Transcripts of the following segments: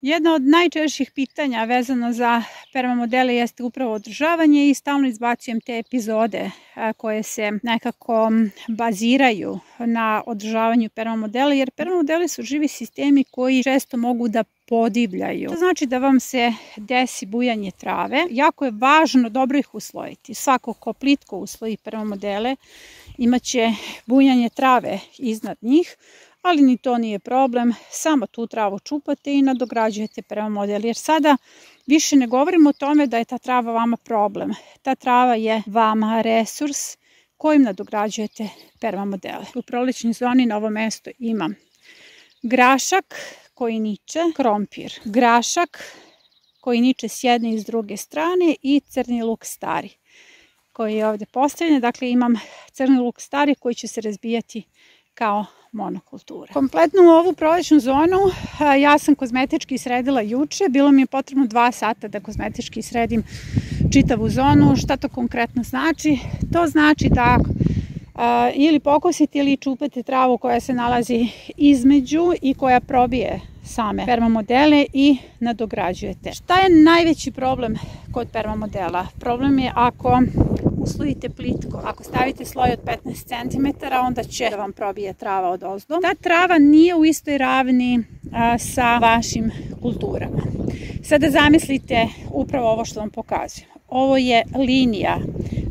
Jedno od najčešćih pitanja vezano za permamodele jeste upravo održavanje i stalno izbacujem te epizode koje se nekako baziraju na održavanju permamodela, jer permamodeli su živi sistemi koji često mogu da podivljaju. To znači da vam se desi bujanje trave. Jako je važno dobro ih uslojiti. Svako ko plitko usloji permamodele imaće bujanje trave iznad njih, ali ni to nije problem, samo tu travu čupate i nadograđujete prema model, jer sada više ne govorimo o tome da je ta trava vama problem. Ta trava je vama resurs kojim nadograđujete perma modele. U prolećnoj zoni na ovo mesto imam grašak koji niče, krompir, grašak koji niče s jedne i s druge strane i crni luk stari koji je ovde postavljen. Dakle, imam crni luk stari koji će se razbijati kao monokultura. Kompletnu ovu prolećnu zonu ja sam kozmetički sredila juče. Bilo mi je potrebno dva sata da kozmetički sredim čitavu zonu. Šta to konkretno znači? To znači da ili pokosite ili čupate travu koja se nalazi između i koja probije same permamodele i nadograđujete. Šta je najveći problem kod permamodela? Problem je ako uslojite plitko. Ako stavite sloj od 15 cm, onda će da vam probije trava od ozdo. Ta trava nije u istoj ravni a, sa vašim kulturama. Sada zamislite upravo ovo što vam pokazujem. Ovo je linija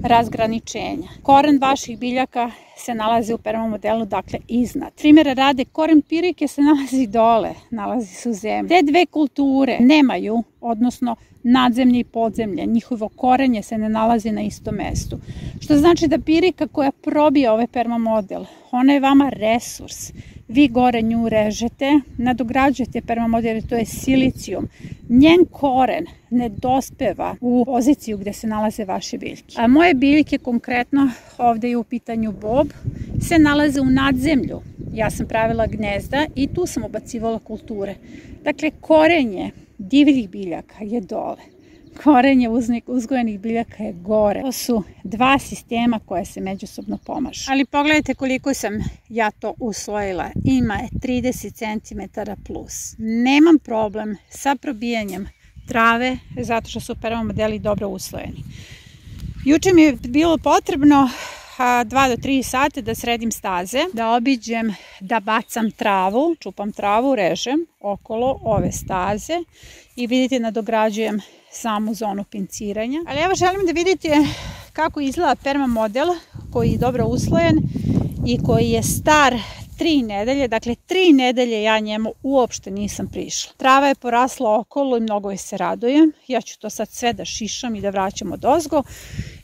razgraničenja. Koren vaših biljaka se nalazi u prvom modelu, dakle iznad. Primjera rade, koren pirike se nalazi dole, nalazi se u zemlji. Te dve kulture nemaju, odnosno nadzemlje i podzemlje, njihovo korenje se ne nalazi na istom mestu. Što znači da pirika koja probija ovaj permamodel, ona je vama resurs. Vi gore nju režete, nadograđujete permamodel, to je silicijum. Njen koren ne dospeva u poziciju gde se nalaze vaše biljke. A moje biljke konkretno, ovde je u pitanju bob, se nalaze u nadzemlju. Ja sam pravila gnezda i tu sam obacivala kulture. Dakle, korenje divljih biljaka je dole. Korenje uzgojenih biljaka je gore. To su dva sistema koje se međusobno pomažu. Ali pogledajte koliko sam ja to uslojila. Ima je 30 cm plus. Nemam problem sa probijanjem trave zato što su prvo modeli dobro uslojeni. Juče mi je bilo potrebno 2 do 3 sata da sredim staze, da obiđem, da bacam travu, čupam travu, režem okolo ove staze i vidite nadograđujem samu zonu pinciranja. Ali evo želim da vidite kako izgleda perma model koji je dobro uslojen i koji je star tri nedelje, dakle tri nedelje ja njemu uopšte nisam prišla. Trava je porasla okolo i mnogo je se radujem. Ja ću to sad sve da šišam i da vraćam od ozgo.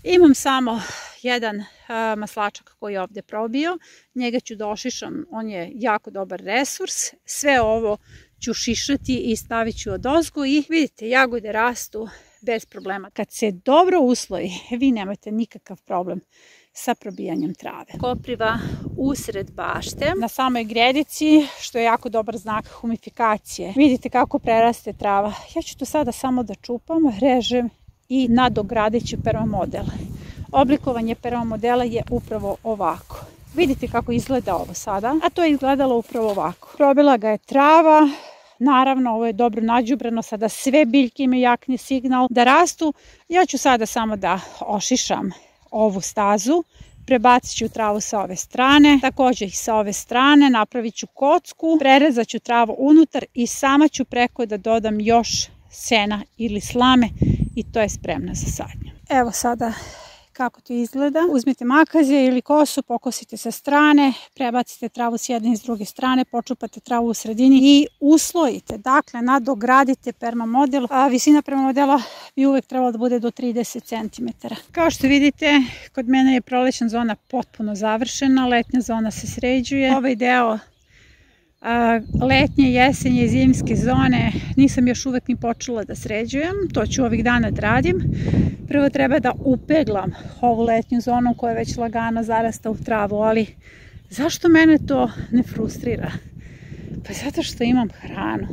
Imam samo jedan a, maslačak koji je ovde probio. Njega ću da ošišam, on je jako dobar resurs. Sve ovo ću šišati i stavit ću od ozgo i vidite, jagode rastu bez problema. Kad se dobro usloji, vi nemate nikakav problem sa probijanjem trave. Kopriva usred bašte, na samoj gredici, što je jako dobar znak humifikacije. Vidite kako preraste trava. Ja ću to sada samo da čupam, režem i nadogradit ću prva model. Oblikovanje prva modela je upravo ovako. Vidite kako izgleda ovo sada, a to je izgledalo upravo ovako. Probila ga je trava, Naravno, ovo je dobro nađubrano, sada sve biljke imaju jakni signal da rastu. Ja ću sada samo da ošišam ovu stazu, prebacit ću travu sa ove strane, takođe i sa ove strane napravit ću kocku, prerezat ću travu unutar i sama ću preko da dodam još sena ili slame i to je spremno za sadnju. Evo sada kako to izgleda. Uzmite makaze ili kosu, pokosite sa strane, prebacite travu s jedne i s druge strane, počupate travu u sredini i uslojite. Dakle, nadogradite permamodel. A visina permamodela bi uvek trebala da bude do 30 cm. Kao što vidite, kod mene je prolećna zona potpuno završena, letnja zona se sređuje. Ovaj deo letnje, jesenje i zimske zone nisam još uvek ni počela da sređujem, to ću ovih dana da radim. Prvo treba da upeglam ovu letnju zonu koja je već lagano zarasta u travu, ali zašto mene to ne frustrira? Pa zato što imam hranu.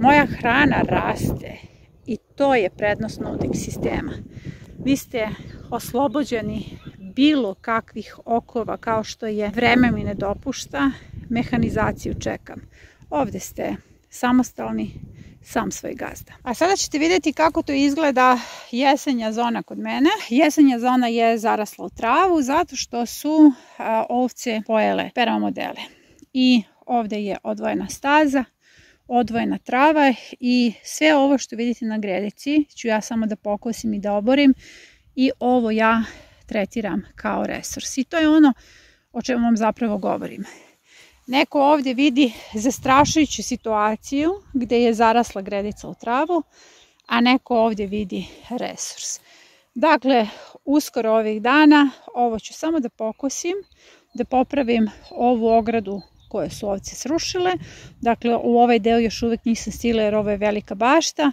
Moja hrana raste i to je prednost Nudik sistema. Vi ste oslobođeni bilo kakvih okova kao što je vreme mi ne dopušta mehanizaciju čekam. Ovde ste samostalni, sam svoj gazda. A sada ćete vidjeti kako to izgleda jesenja zona kod mene. Jesenja zona je zarasla u travu zato što su ovce pojele permamodele. I ovde je odvojena staza, odvojena trava i sve ovo što vidite na gredici ću ja samo da pokosim i da oborim i ovo ja tretiram kao resurs. I to je ono o čemu vam zapravo govorim. Neko ovdje vidi zastrašujuću situaciju gde je zarasla gredica u travu, a neko ovdje vidi resurs. Dakle, uskoro ovih dana ovo ću samo da pokosim, da popravim ovu ogradu koje su ovce srušile. Dakle, u ovaj deo još uvek nisam stila jer ovo je velika bašta.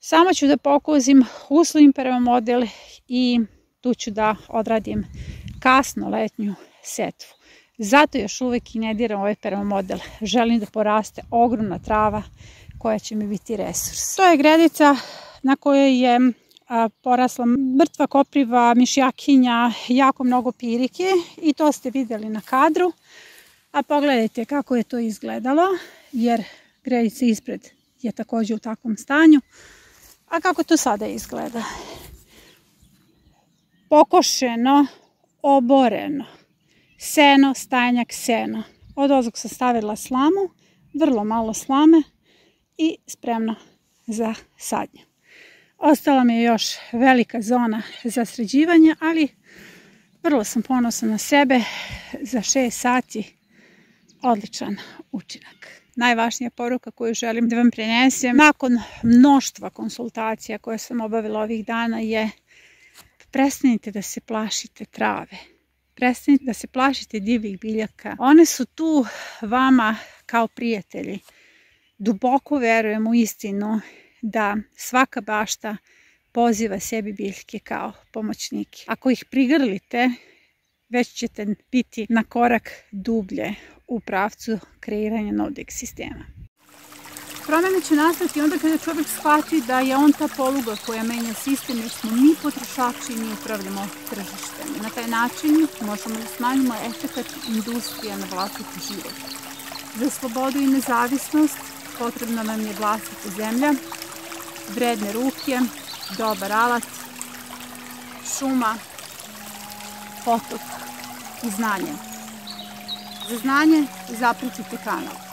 Samo ću da pokozim, uslovim prema model i tu ću da odradim kasno letnju setvu. Zato još uvek i ne diram ovaj permamodel. Želim da poraste ogromna trava koja će mi biti resurs. To je gredica na kojoj je porasla mrtva kopriva, mišjakinja, jako mnogo pirike i to ste videli na kadru. A pogledajte kako je to izgledalo, jer gredica ispred je takođe u takvom stanju. A kako to sada izgleda? Pokošeno, oboreno, seno, stajnjak, seno. Od ozog sam stavila slamu, vrlo malo slame i spremno za sadnje. Ostala mi je još velika zona za sređivanje, ali vrlo sam ponosna na sebe. Za 6 sati odličan učinak. Najvažnija poruka koju želim da vam prenesem nakon mnoštva konsultacija koje sam obavila ovih dana je prestanite da se plašite trave. Prestanite da se plašite divih biljaka. One su tu vama kao prijatelji. Duboko verujem u istinu da svaka bašta poziva sebi biljke kao pomoćnike. Ako ih prigrlite, već ćete biti na korak dublje u pravcu kreiranja novog sistema. Promene će nastati onda kada čovjek shvati da je on ta poluga koja menja sistem jer smo mi potrošači i mi upravljamo tržištem. Na taj način možemo da smanjimo efekat industrija na vlastiti život. Za slobodu i nezavisnost potrebna nam je vlastita zemlja, vredne ruke, dobar alat, šuma, potok i znanje. Za znanje zapratite kanal.